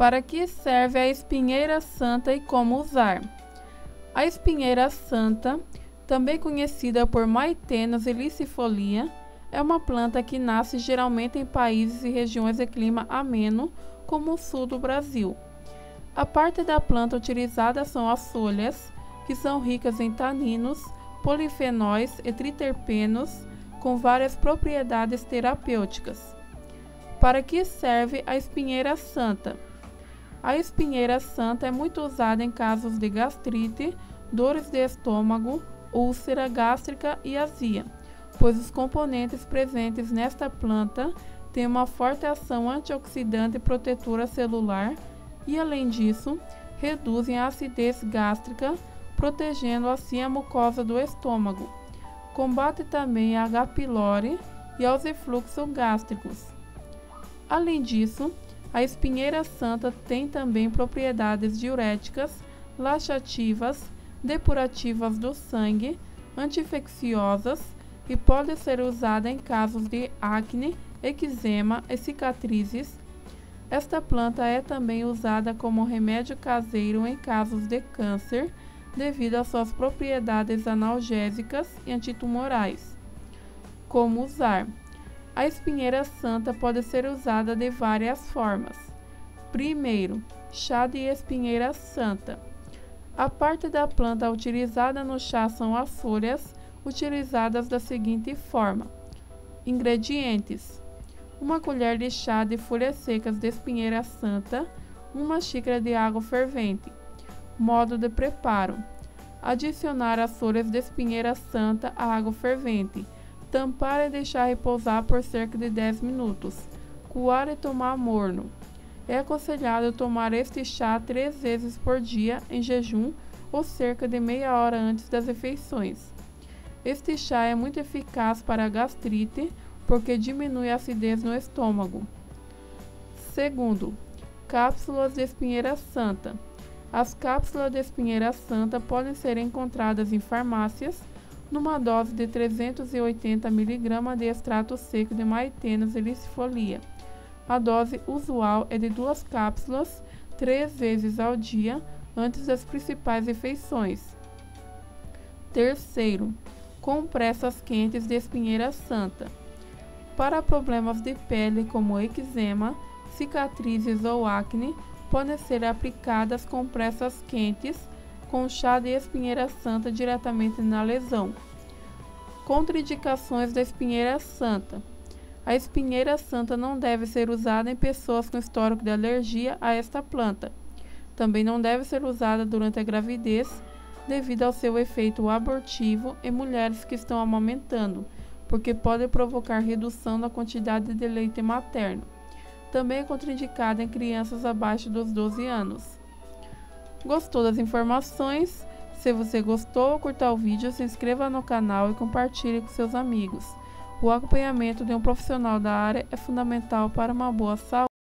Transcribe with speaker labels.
Speaker 1: Para que serve a espinheira santa e como usar? A espinheira santa, também conhecida por Maitenus licifolia, é uma planta que nasce geralmente em países e regiões de clima ameno, como o sul do Brasil. A parte da planta utilizada são as folhas, que são ricas em taninos, polifenóis e triterpenos, com várias propriedades terapêuticas. Para que serve a espinheira santa? A espinheira santa é muito usada em casos de gastrite, dores de estômago, úlcera gástrica e azia, pois os componentes presentes nesta planta têm uma forte ação antioxidante e protetora celular e, além disso, reduzem a acidez gástrica, protegendo assim a mucosa do estômago. Combate também a H. pylori e aos refluxos gástricos. Além disso, a espinheira santa tem também propriedades diuréticas, laxativas, depurativas do sangue, anti-infecciosas e pode ser usada em casos de acne, eczema e cicatrizes. Esta planta é também usada como remédio caseiro em casos de câncer, devido às suas propriedades analgésicas e antitumorais. Como usar? A espinheira santa pode ser usada de várias formas. Primeiro, chá de espinheira santa. A parte da planta utilizada no chá são as folhas, utilizadas da seguinte forma: Ingredientes: uma colher de chá de folhas secas de espinheira santa, uma xícara de água fervente. Modo de preparo: adicionar as folhas de espinheira santa à água fervente Tampar e deixar repousar por cerca de 10 minutos. Coar e tomar morno. É aconselhado tomar este chá três vezes por dia em jejum ou cerca de meia hora antes das refeições. Este chá é muito eficaz para a gastrite porque diminui a acidez no estômago. Segundo, cápsulas de espinheira santa. As cápsulas de espinheira santa podem ser encontradas em farmácias numa dose de 380 mg de extrato seco de Maitenus licifolia. A dose usual é de duas cápsulas, três vezes ao dia, antes das principais refeições. Terceiro, compressas quentes de espinheira santa. Para problemas de pele como eczema, cicatrizes ou acne, podem ser aplicadas compressas quentes com chá de espinheira santa diretamente na lesão. Contraindicações da espinheira santa. A espinheira santa não deve ser usada em pessoas com histórico de alergia a esta planta. Também não deve ser usada durante a gravidez, devido ao seu efeito abortivo em mulheres que estão amamentando, porque pode provocar redução da quantidade de leite materno. Também é contraindicada em crianças abaixo dos 12 anos. Gostou das informações? Se você gostou, curta o vídeo, se inscreva no canal e compartilhe com seus amigos. O acompanhamento de um profissional da área é fundamental para uma boa saúde.